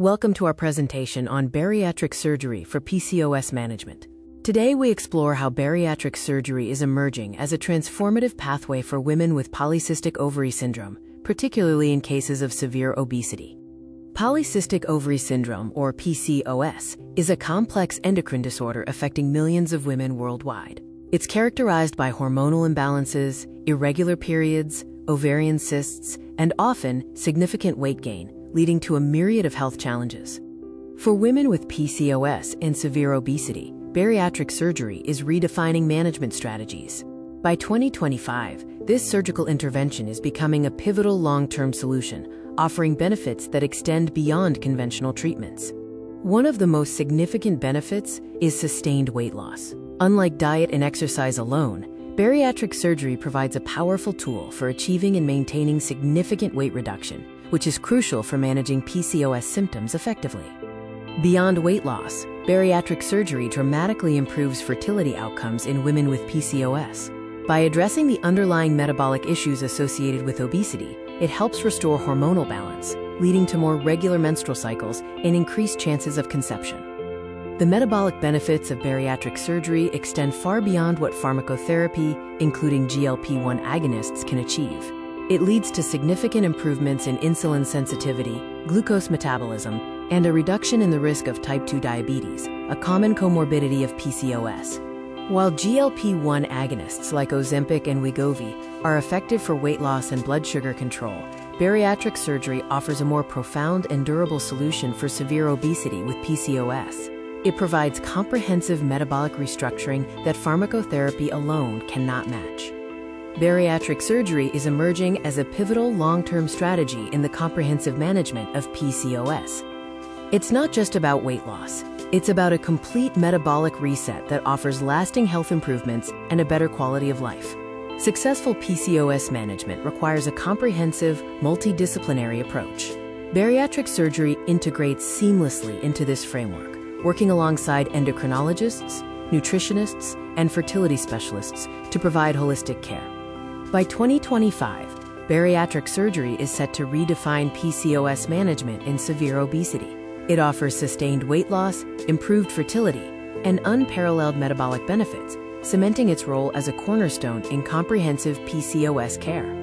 Welcome to our presentation on bariatric surgery for PCOS management. Today we explore how bariatric surgery is emerging as a transformative pathway for women with polycystic ovary syndrome, particularly in cases of severe obesity. Polycystic ovary syndrome, or PCOS, is a complex endocrine disorder affecting millions of women worldwide. It's characterized by hormonal imbalances, irregular periods, ovarian cysts, and often significant weight gain, leading to a myriad of health challenges. For women with PCOS and severe obesity, bariatric surgery is redefining management strategies. By 2025, this surgical intervention is becoming a pivotal long-term solution, offering benefits that extend beyond conventional treatments. One of the most significant benefits is sustained weight loss. Unlike diet and exercise alone, bariatric surgery provides a powerful tool for achieving and maintaining significant weight reduction, which is crucial for managing PCOS symptoms effectively. Beyond weight loss, bariatric surgery dramatically improves fertility outcomes in women with PCOS. By addressing the underlying metabolic issues associated with obesity, it helps restore hormonal balance, leading to more regular menstrual cycles and increased chances of conception. The metabolic benefits of bariatric surgery extend far beyond what pharmacotherapy, including GLP-1 agonists, can achieve. It leads to significant improvements in insulin sensitivity, glucose metabolism, and a reduction in the risk of type 2 diabetes, a common comorbidity of PCOS. While GLP-1 agonists like Ozempic and Wegovy are effective for weight loss and blood sugar control, bariatric surgery offers a more profound and durable solution for severe obesity with PCOS. It provides comprehensive metabolic restructuring that pharmacotherapy alone cannot match. Bariatric surgery is emerging as a pivotal long-term strategy in the comprehensive management of PCOS. It's not just about weight loss. It's about a complete metabolic reset that offers lasting health improvements and a better quality of life. Successful PCOS management requires a comprehensive, multidisciplinary approach. Bariatric surgery integrates seamlessly into this framework, working alongside endocrinologists, nutritionists, and fertility specialists to provide holistic care. By 2025, bariatric surgery is set to redefine PCOS management in severe obesity. It offers sustained weight loss, improved fertility, and unparalleled metabolic benefits, cementing its role as a cornerstone in comprehensive PCOS care.